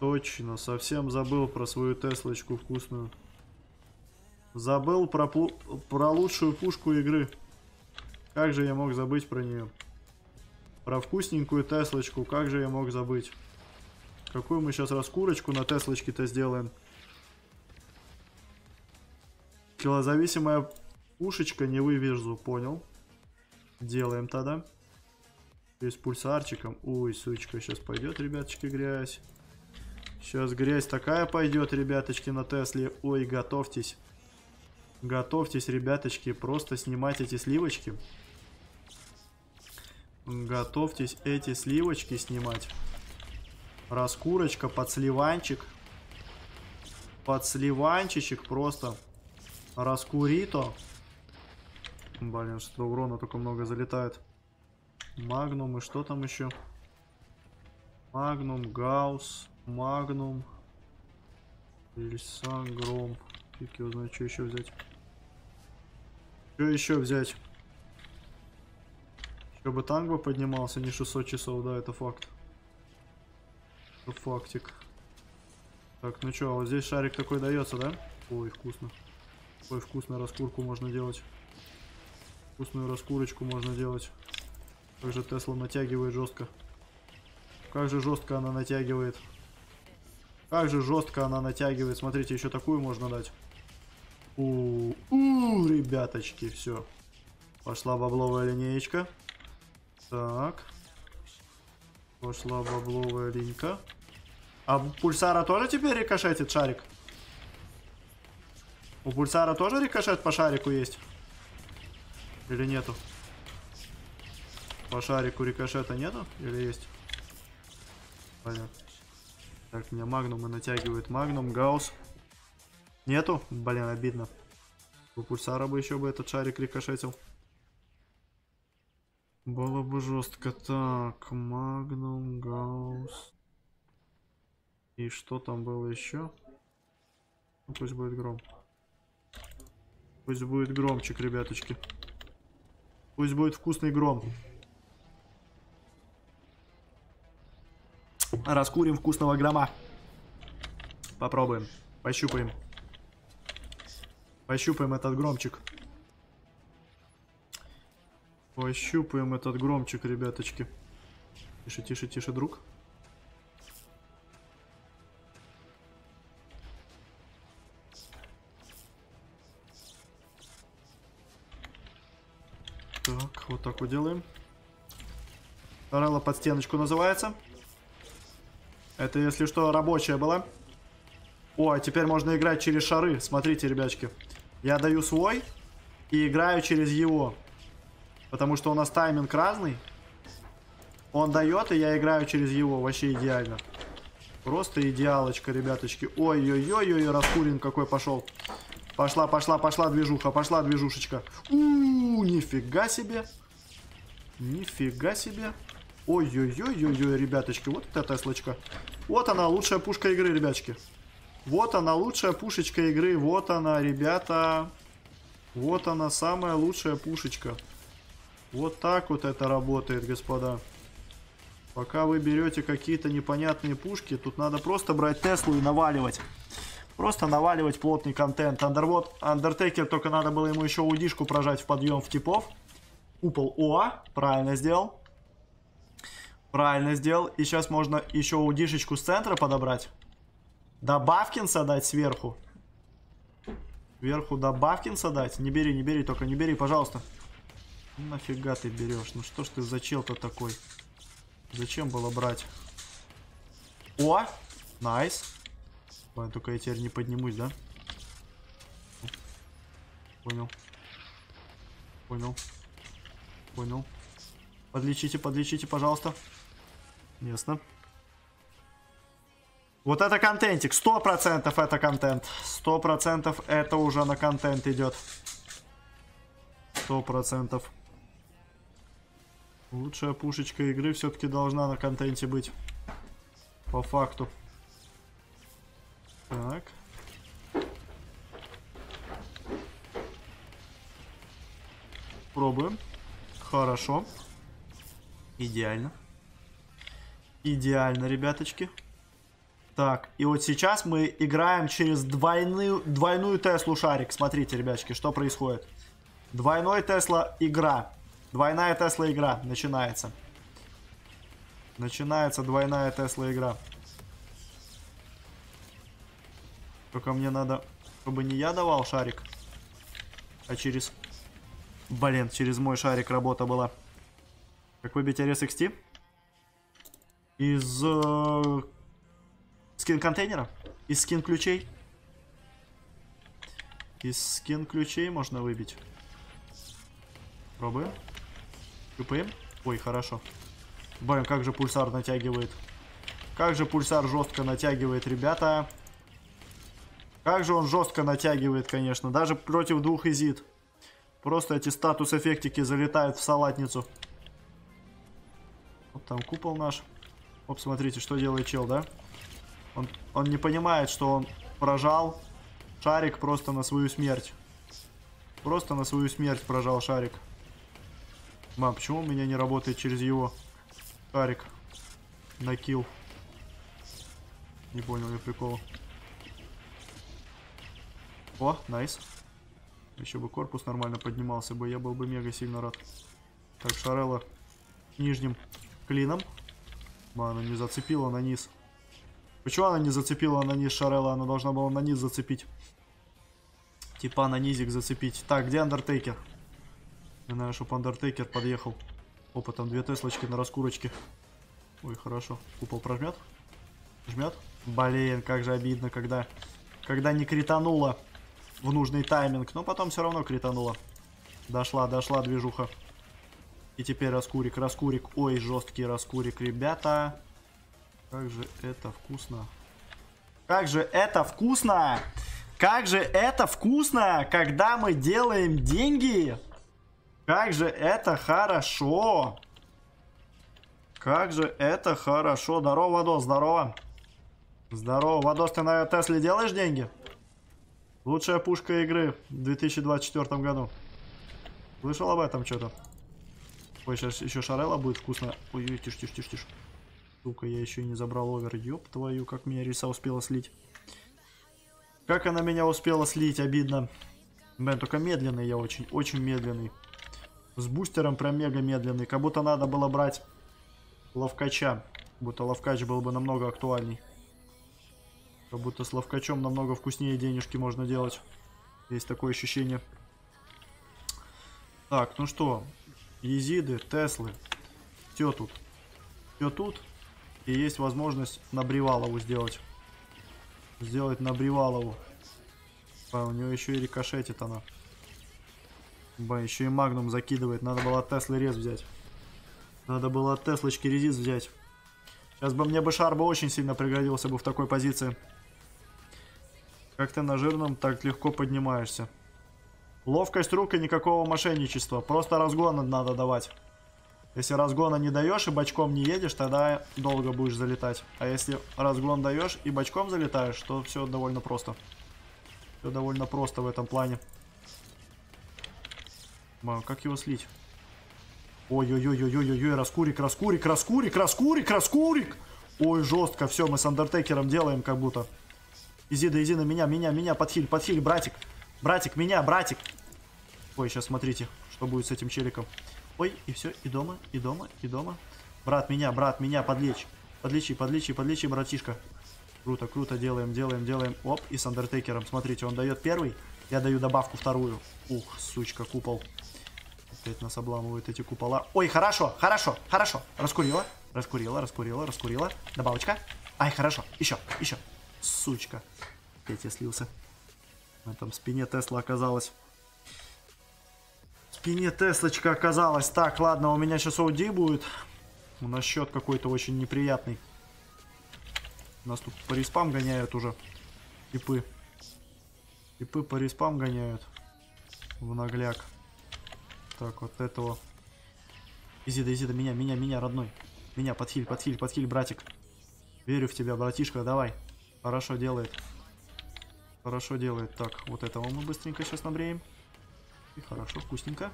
Точно, совсем забыл про свою Теслочку вкусную. Забыл про, про лучшую пушку игры. Как же я мог забыть про нее? Про вкусненькую Теслочку, как же я мог забыть? Какую мы сейчас раскурочку на Теслочке-то сделаем? Килозависимая пушечка, не вывезу, понял. Делаем тогда. И с пульсарчиком. Ой, сучка, сейчас пойдет, ребяточки, грязь. Сейчас грязь такая пойдет, ребяточки, на Тесле. Ой, готовьтесь. Готовьтесь, ребяточки, просто снимать эти сливочки. Готовьтесь эти сливочки снимать. Раскурочка под сливанчик. Под сливанчичек просто. Раскурито. Блин, что урона только много залетает. Магнум и что там еще? Магнум, Гаусс, Магнум. Исида, Гром. Фиг его знает, что еще взять. Что еще взять? Еще бы танк бы поднимался, не 600 часов, да, это факт. Это фактик. Так, ну что, вот здесь шарик такой дается, да? Ой, вкусно. Ой, вкусно раскурку можно делать. Вкусную раскурочку можно делать. Как же Тесла натягивает жестко. Как же жестко она натягивает. Как же жестко она натягивает. Смотрите, еще такую можно дать. У, у, ребяточки, все. Пошла бабловая линеечка. Так. Пошла бабловая линька. А у пульсара тоже теперь рикошетит шарик? У пульсара тоже рикошет по шарику есть? Или нету? По шарику рикошета нету? Или есть? Понятно. Так, меня магнумы натягивает. Магнум, гаусс. Нету? Блин, обидно. У пульсара бы еще бы этот шарик рикошетил. Было бы жестко. Так, магнум, гаусс. И что там было еще? Ну, пусть будет гром. Пусть будет громчик, ребяточки. Пусть будет вкусный гром. Раскурим вкусного грома. Попробуем. Пощупаем. Пощупаем этот громчик. Пощупаем этот громчик, ребяточки. Тише, тише, тише, друг. Так, вот так вот делаем. Тарелла под стеночку называется. Это, если что, рабочая была. О, а теперь можно играть через шары. Смотрите, ребячки. Я даю свой и играю через его. Потому что у нас тайминг разный. Он дает, и я играю через его. Вообще идеально. Просто идеалочка, ребяточки. Ой-ой-ой-ой, раскурен какой пошел. Пошла, пошла, пошла движуха, пошла движушечка. У-у-у, нифига себе. Нифига себе. Ой-ой-ой-ой-ой, ребяточки, вот эта Теслочка. Вот она, лучшая пушка игры, ребяточки. Вот она, лучшая пушечка игры. Вот она, ребята. Вот она, самая лучшая пушечка. Вот так вот это работает, господа. Пока вы берете какие-то непонятные пушки, тут надо просто брать Теслу и наваливать. Просто наваливать плотный контент. Андервод, Андертекер, только надо было ему еще удишку прожать в подъем в типов. Купол ОА, правильно сделал. Правильно сделал. И сейчас можно еще удишечку с центра подобрать. Добавкинса дать сверху. Сверху добавкинса дать. Не бери, не бери, только не бери, пожалуйста. Ну, нафига ты берешь? Ну что ж ты за чел-то такой? Зачем было брать? О! Nice. Ладно, только я теперь не поднимусь, да? Понял. Понял. Понял. Подлечите, подлечите, пожалуйста. Ясно. Вот это контентик. Сто процентов это контент. Сто процентов это уже на контент идет. Сто процентов. Лучшая пушечка игры все-таки должна на контенте быть. По факту. Так. Пробуем. Хорошо. Идеально. Идеально, ребяточки. Так, и вот сейчас мы играем через двойную, двойную Теслу шарик. Смотрите, ребячки, что происходит. Двойной Тесла игра. Двойная Тесла игра начинается. Начинается двойная Тесла игра. Только мне надо, чтобы не я давал шарик, а через... Блин, через мой шарик работа была. Как выбить RSXT? Из э, скин-контейнера? Из скин-ключей? Из скин-ключей можно выбить. Пробуем. Тупым. Ой, хорошо. Блин, как же пульсар натягивает. Как же пульсар жестко натягивает, ребята. Как же он жестко натягивает, конечно. Даже против двух изит. Просто эти статус-эффектики залетают в салатницу. Вот там купол наш. Оп, смотрите, что делает чел, да? Он, он не понимает, что он прожал шарик просто на свою смерть. Просто на свою смерть прожал шарик. Мам, почему у меня не работает через его шарик? На килл. Не понял я прикола. О, найс. Еще бы корпус нормально поднимался бы, я был бы мега сильно рад. Так, Шарелла нижним клином. Она не зацепила на низ. Почему она не зацепила на низ Шарелла? Она должна была на низ зацепить. Типа на низик зацепить. Так, где Андертейкер? Я знаю, чтобы Андертейкер подъехал. Опа, там две Теслочки на раскурочке. Ой, хорошо. Купол прожмет? Жмет? Блин, как же обидно, когда... Когда не критануло в нужный тайминг. Но потом все равно кританула. Дошла, дошла движуха. И теперь раскурик, раскурик. Ой, жесткий раскурик, ребята. Как же это вкусно. Как же это вкусно! Как же это вкусно, когда мы делаем деньги! Как же это хорошо! Как же это хорошо! Здорово, Вадос, здорово! Здорово, Вадос, ты на Тесле делаешь деньги? Лучшая пушка игры в 2024 году. Слышал об этом что-то? Ой, сейчас еще шарела будет вкусно. Ой, ой, тише, тише, тише, тише. Сука, я еще и не забрал овер. Ёб твою, как меня риса успела слить. Как она меня успела слить, обидно. Блин, только медленный я очень, очень медленный. С бустером прям мега медленный. Как будто надо было брать ловкача. Будто ловкач был бы намного актуальней. Как будто с ловкачом намного вкуснее денежки можно делать. Есть такое ощущение. Так, ну что. Езиды, Теслы. Все тут. Все тут. И есть возможность на Бривалову сделать. Сделать на Бривалову. А, у него еще и рикошетит она. Ба, еще и Магнум закидывает. Надо было Теслы рез взять. Надо было от Теслочки резист взять. Сейчас бы мне бы шар бы очень сильно пригодился бы в такой позиции. Как ты на жирном так легко поднимаешься. Ловкость рук и никакого мошенничества. Просто разгона надо давать. Если разгона не даешь и бочком не едешь, тогда долго будешь залетать. А если разгон даешь и бочком залетаешь, то все довольно просто. Все довольно просто в этом плане. Как его слить? Ой-ой-ой-ой-ой-ой, раскурик, раскурик, раскурик, раскурик, раскурик! Ой, жестко, все, мы с Андертекером делаем как будто. Easy, да easy на меня, меня, меня, подхиль, подхиль, братик. Братик, меня, братик. Ой, сейчас смотрите, что будет с этим челиком. Ой, и все, и дома, и дома, и дома. Брат, меня, брат, меня, подлечь. Подлечи, подлечи, подлечи, братишка. Круто, круто, делаем, делаем, делаем. Оп, и с Андертейкером. Смотрите, он дает первый, я даю добавку вторую. Ух, сучка, купол. Опять нас обламывают эти купола. Ой, хорошо, хорошо, хорошо. Раскурила, раскурила, раскурила, раскурила. Добавочка. Ай, хорошо, еще, еще. Сучка. Опять я слился. На этом спине Тесла оказалась. Спине Теслочка оказалась. Так, ладно, у меня сейчас OD будет. У нас счет какой-то очень неприятный. Нас тут по респам гоняют уже. Типы. Типы по респам гоняют. В нагляк. Так, вот этого. Изи, да изи, да меня, меня, меня, родной. Меня, подхиль, подхиль, подхиль, братик. Верю в тебя, братишка, давай. Хорошо делает. Хорошо делает. Так, вот этого мы быстренько сейчас набреем. И хорошо, вкусненько.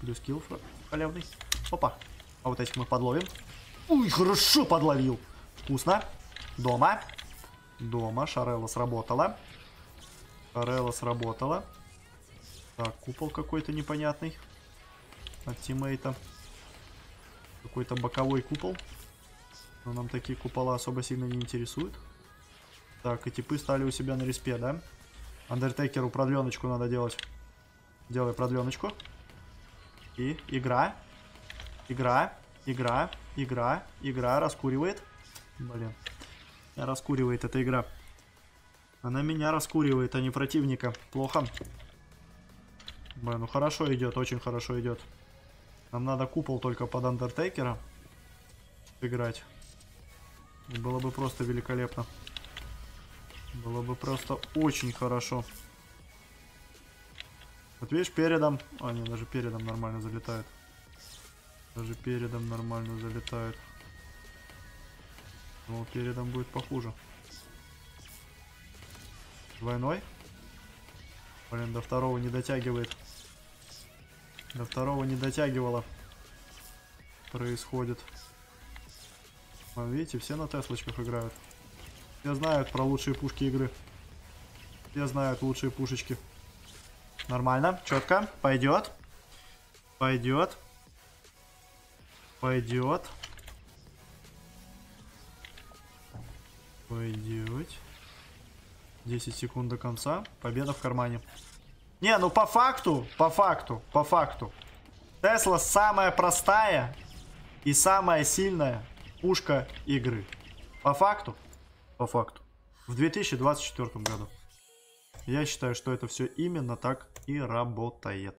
Плюс килл халявный. Опа. А вот этих мы подловим. Ой, хорошо подловил. Вкусно. Дома. Дома. Шарелла сработала. Шарелла сработала. Так, купол какой-то непонятный. От тиммейта. Какой-то боковой купол. Но нам такие купола особо сильно не интересуют. Так, и типы стали у себя на респе, да? Андертекеру продленочку надо делать. Делай продленочку. И игра. Игра. Игра. Игра. Игра. Раскуривает. Блин. Раскуривает эта игра. Она меня раскуривает, а не противника. Плохо. Блин, ну хорошо идет, очень хорошо идет. Нам надо купол только под Андертекера играть. Было бы просто великолепно. Было бы просто очень хорошо. Вот видишь, передом... А, не, даже передом нормально залетает. Даже передом нормально залетает. Но передом будет похуже. Двойной? Блин, до второго не дотягивает. До второго не дотягивало. Происходит. Видите, все на Теслочках играют. Все знают про лучшие пушки игры. Все знают лучшие пушечки. Нормально, четко. Пойдет. Пойдет. Пойдет. Пойдет. 10 секунд до конца. Победа в кармане. Не, ну по факту, по факту, по факту. Тесла самая простая и самая сильная пушка игры. По факту, по факту. В 2024 году. Я считаю, что это все именно так и работает.